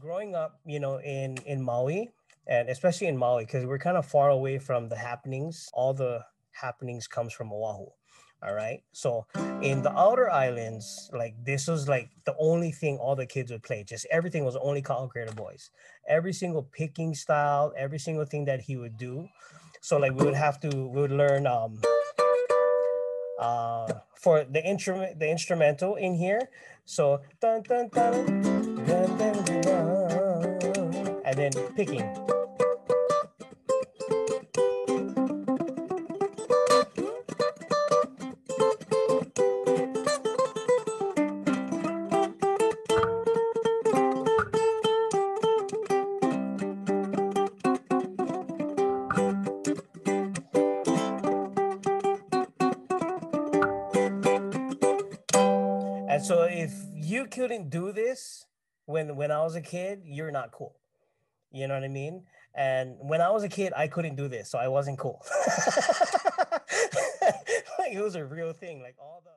growing up, you know, in in Maui, and especially in Maui, because we're kind of far away from the happenings. All the happenings comes from Oahu. All right. So in the outer islands, like this was like the only thing all the kids would play. Just everything was only Ka'au Crater Boys. Every single picking style, every single thing that he would do. So like we would have to we would learn um uh for the instrument the instrumental in here. So dun dun dun and then picking. So if you couldn't do this when when I was a kid, you're not cool. You know what I mean? And when I was a kid, I couldn't do this, so I wasn't cool. like it was a real thing. Like all the